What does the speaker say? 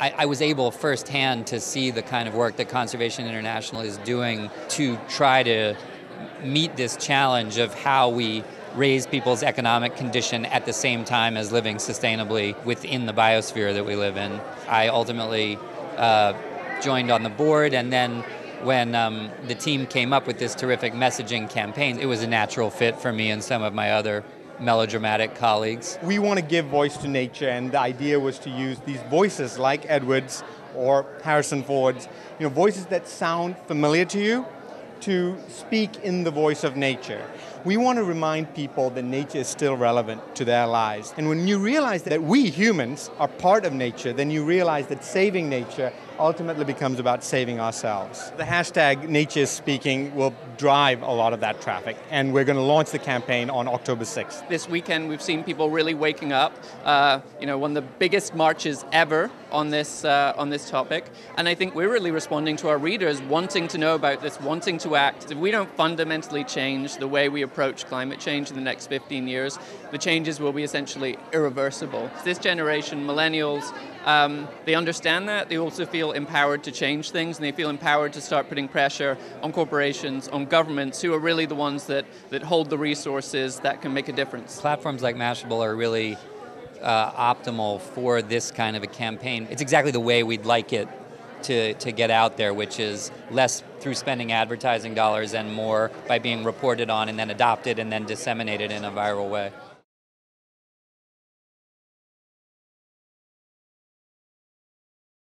I, I was able firsthand to see the kind of work that Conservation International is doing to try to meet this challenge of how we raise people's economic condition at the same time as living sustainably within the biosphere that we live in. I ultimately uh, joined on the board, and then when um, the team came up with this terrific messaging campaign, it was a natural fit for me and some of my other melodramatic colleagues. We want to give voice to nature, and the idea was to use these voices like Edwards or Harrison Ford's, you know, voices that sound familiar to you, to speak in the voice of nature. We want to remind people that nature is still relevant to their lives. And when you realize that we humans are part of nature, then you realize that saving nature ultimately becomes about saving ourselves. The hashtag Nature is Speaking will drive a lot of that traffic, and we're going to launch the campaign on October 6th. This weekend, we've seen people really waking up. Uh, you know, one of the biggest marches ever on this uh, on this topic, and I think we're really responding to our readers wanting to know about this, wanting to act. If we don't fundamentally change the way we approach climate change in the next 15 years, the changes will be essentially irreversible. This generation, millennials, um, they understand that. They also feel empowered to change things, and they feel empowered to start putting pressure on corporations, on governments, who are really the ones that, that hold the resources that can make a difference. Platforms like Mashable are really uh, optimal for this kind of a campaign. It's exactly the way we'd like it to, to get out there, which is less through spending advertising dollars and more by being reported on and then adopted and then disseminated in a viral way.